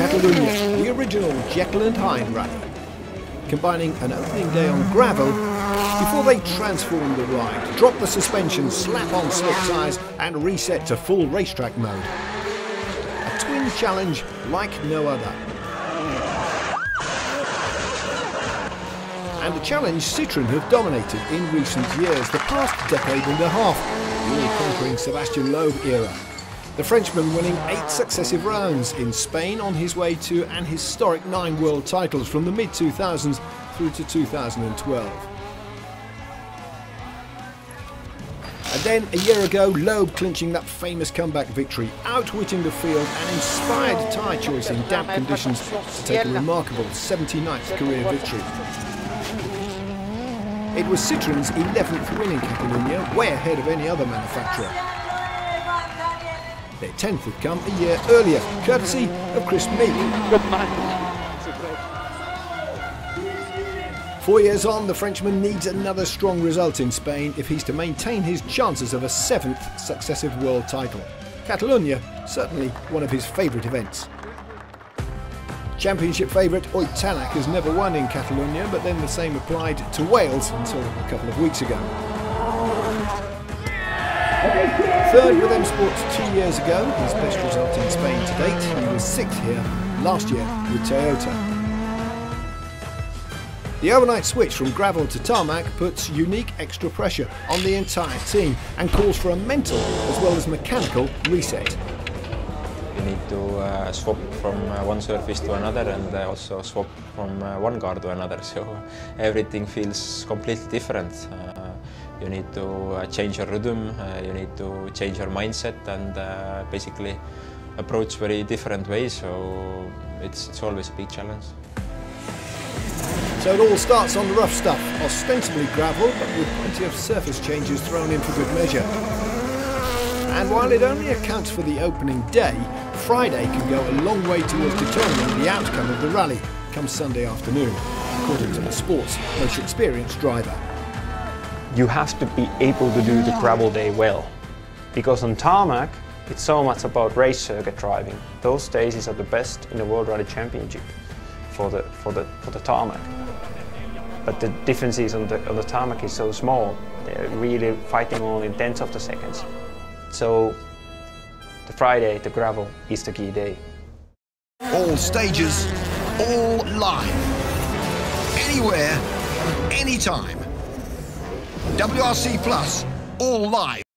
Catalunya, the original Jekyll and Hyde rally. Combining an opening day on gravel before they transform the ride, drop the suspension, slap on slick tyres and reset to full racetrack mode. A twin challenge like no other. And a challenge Citroën have dominated in recent years, the past decade and a half, the all-conquering Sebastien Loeb era. The Frenchman winning eight successive rounds in Spain on his way to an historic nine world titles from the mid-2000s through to 2012. And then a year ago, Loeb clinching that famous comeback victory, outwitting the field and inspired tyre choice in damp conditions to take a remarkable 79th career victory. It was Citroën's 11th win in Catalonia, way ahead of any other manufacturer. Their 10th had come a year earlier, courtesy of Kris Meeke. Four years on, the Frenchman needs another strong result in Spain if he's to maintain his chances of a seventh successive world title. Catalonia, certainly one of his favourite events. Championship favourite Ott Tanak has never won in Catalonia, but then the same applied to Wales until a couple of weeks ago. Third with M Sports two years ago, his best result in Spain to date. He was sixth here last year with Toyota. The overnight switch from gravel to tarmac puts unique extra pressure on the entire team and calls for a mental as well as mechanical reset. You need to uh, swap from uh, one surface to another and uh, also swap from uh, one car to another, so everything feels completely different. You need to uh, change your rhythm, uh, you need to change your mindset and uh, basically approach very different ways, so it's, it's always a big challenge. So it all starts on the rough stuff, ostensibly gravel, but with plenty of surface changes thrown in for good measure. And while it only accounts for the opening day, Friday can go a long way towards determining the outcome of the rally come Sunday afternoon, according to the sport's most experienced driver you have to be able to do the gravel day well. Because on tarmac, it's so much about race circuit driving. Those stages are the best in the World Rally Championship for the, for the, for the tarmac. But the differences on the, on the tarmac is so small. They're really fighting only in tenths of the seconds. So the Friday, the gravel, is the key day. All stages, all live. Anywhere, anytime. WRC Plus, all live.